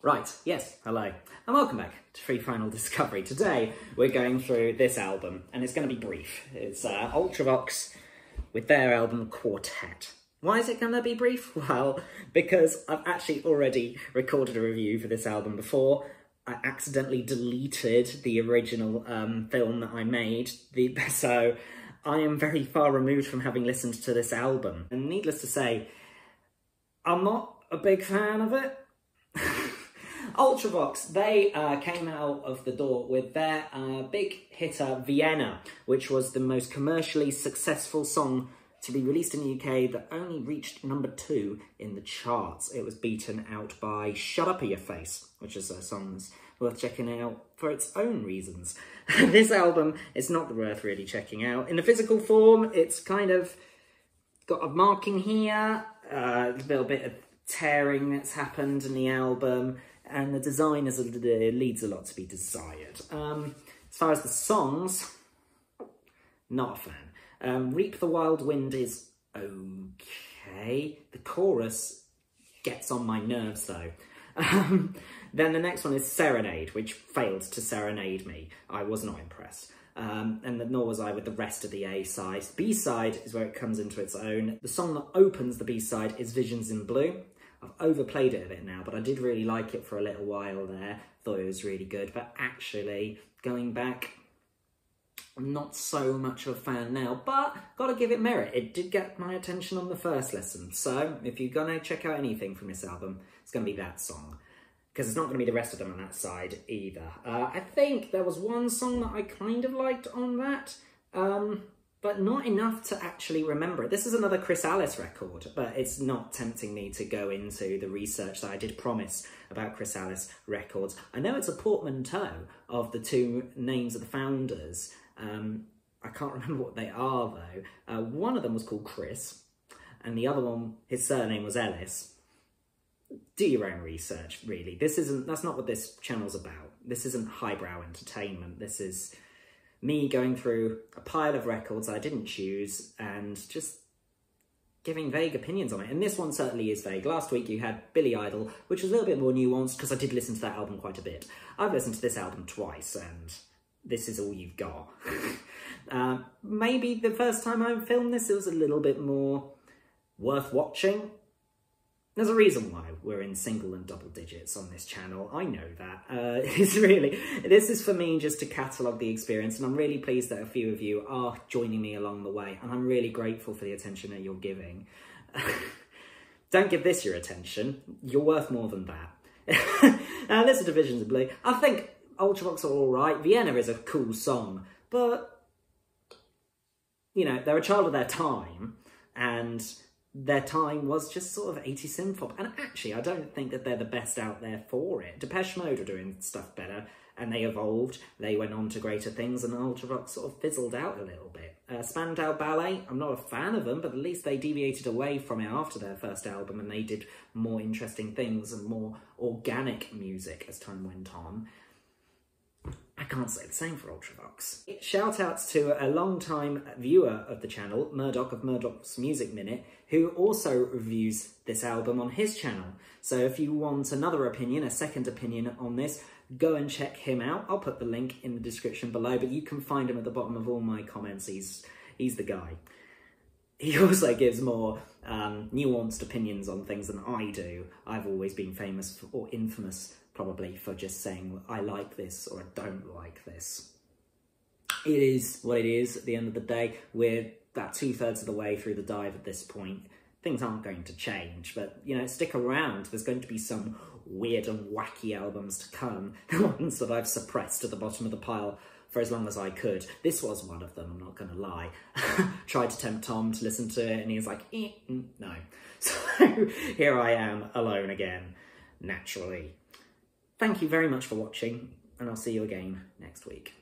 Right, yes, hello, and welcome back to Free Vinyl Discovery. Today, we're going through this album, and it's going to be brief. It's uh, Ultravox with their album Quartet. Why is it going to be brief? Well, because I've actually already recorded a review for this album before. I accidentally deleted the original um, film that I made, the, so I am very far removed from having listened to this album. And needless to say, I'm not a big fan of it. Ultravox, they uh, came out of the door with their uh, big hitter Vienna, which was the most commercially successful song to be released in the UK that only reached number two in the charts. It was beaten out by Shut Up Your Face, which is a song that's worth checking out for its own reasons. this album is not worth really checking out. In the physical form, it's kind of got a marking here, uh, a little bit of tearing that's happened in the album, and the design is a, leads a lot to be desired. Um, as far as the songs, not a fan. Um, Reap the Wild Wind is okay. The chorus gets on my nerves though. Um, then the next one is Serenade, which failed to serenade me. I was not impressed. Um, and nor was I with the rest of the A side. B side is where it comes into its own. The song that opens the B side is Visions in Blue. I've overplayed it a bit now, but I did really like it for a little while there. Thought it was really good, but actually, going back, I'm not so much of a fan now, but gotta give it merit. It did get my attention on the first listen. So if you're gonna check out anything from this album, it's gonna be that song. Because it's not gonna be the rest of them on that side either. Uh, I think there was one song that I kind of liked on that. Um, but not enough to actually remember it. This is another Chrysalis record, but it's not tempting me to go into the research that I did promise about Chrysalis records. I know it's a portmanteau of the two names of the founders. Um, I can't remember what they are though. Uh, one of them was called Chris, and the other one, his surname was Ellis. Do your own research, really. This isn't, that's not what this channel's about. This isn't highbrow entertainment. This is me going through a pile of records I didn't choose and just giving vague opinions on it. And this one certainly is vague. Last week you had Billy Idol, which was a little bit more nuanced because I did listen to that album quite a bit. I've listened to this album twice and this is all you've got. uh, maybe the first time I filmed this it was a little bit more worth watching. There's a reason why we're in single and double digits on this channel. I know that. Uh, it's really, this is for me just to catalogue the experience and I'm really pleased that a few of you are joining me along the way and I'm really grateful for the attention that you're giving. Don't give this your attention. You're worth more than that. uh, listen to Visions of Blue. I think Ultravox are alright. Vienna is a cool song, but, you know, they're a child of their time and their time was just sort of 80 synth pop. And actually, I don't think that they're the best out there for it. Depeche Mode are doing stuff better, and they evolved. They went on to greater things, and Ultravox sort of fizzled out a little bit. Uh, Spandau Ballet, I'm not a fan of them, but at least they deviated away from it after their first album, and they did more interesting things and more organic music as time went on. I can't say the same for Ultravox. Shout outs to a long-time viewer of the channel, Murdock of Murdock's Music Minute, who also reviews this album on his channel. So if you want another opinion, a second opinion on this, go and check him out. I'll put the link in the description below, but you can find him at the bottom of all my comments. He's, he's the guy. He also gives more um, nuanced opinions on things than I do. I've always been famous for, or infamous probably for just saying I like this or I don't like this. It is what it is at the end of the day. We're about two thirds of the way through the dive at this point. Things aren't going to change, but you know, stick around. There's going to be some weird and wacky albums to come. Ones that I've suppressed at the bottom of the pile for as long as I could. This was one of them, I'm not going to lie. Tried to tempt Tom to listen to it and he was like, eh, mm, no. So here I am alone again, naturally. Thank you very much for watching, and I'll see you again next week.